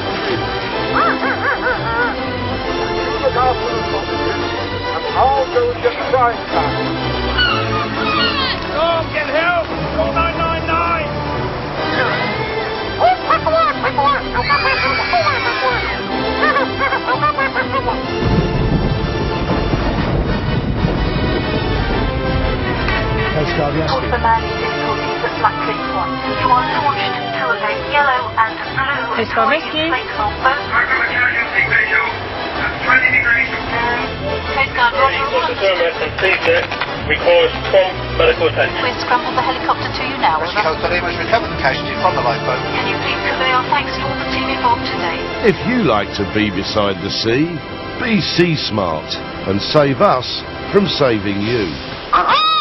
sausages. Look the the. Oh, get help! 999! Oh. Coast Guard Rescue. Coast Guard, Roger, all understood. requires prompt medical attention. We'll scramble the helicopter to you now, Rescue over. Coast Guard has recovered the casualty from the lifeboat. Can you please convey our thanks to all the team involved today? If you like to be beside the sea, be sea smart and save us from saving you. Uh-huh.